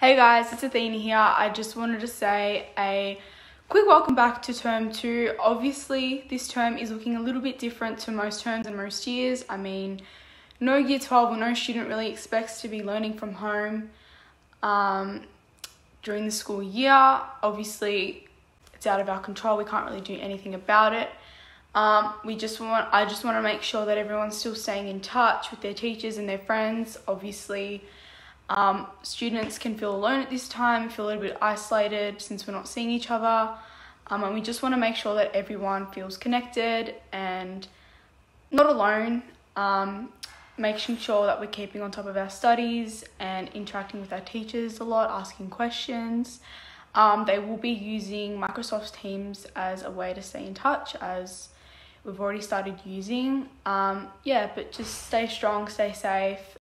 Hey guys, it's Athena here. I just wanted to say a quick welcome back to term two. Obviously, this term is looking a little bit different to most terms and most years. I mean, no year 12 or no student really expects to be learning from home um, during the school year. Obviously, it's out of our control. We can't really do anything about it. Um, we just want, I just want to make sure that everyone's still staying in touch with their teachers and their friends. Obviously, um, students can feel alone at this time, feel a little bit isolated since we're not seeing each other. Um, and we just want to make sure that everyone feels connected and not alone. Um, making sure that we're keeping on top of our studies and interacting with our teachers a lot, asking questions. Um, they will be using Microsoft Teams as a way to stay in touch, as we've already started using. Um, yeah, but just stay strong, stay safe,